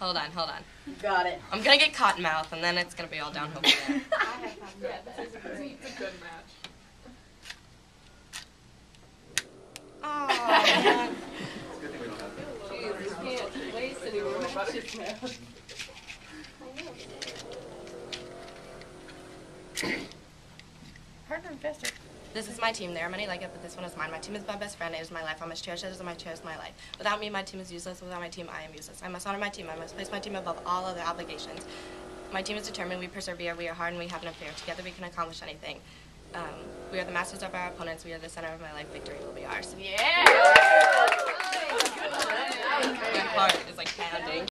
Hold on, hold on. Got it. I'm gonna get cotton mouth, and then it's gonna be all downhill from there. Yeah, this is a good, it's a good match. Aw. Jesus, can't waste any more matches now. Harder and faster. This is my team. There are many like it, but this one is mine. My team is my best friend. It is my life. I must cherish it as I cherish my life. Without me, my team is useless. Without my team, I am useless. I must honor my team. I must place my team above all other obligations. My team is determined. We persevere. We are hard, and we have no fear. Together, we can accomplish anything. Um, we are the masters of our opponents. We are the center of my life. Victory will be ours. Yeah! My heart is like pounding.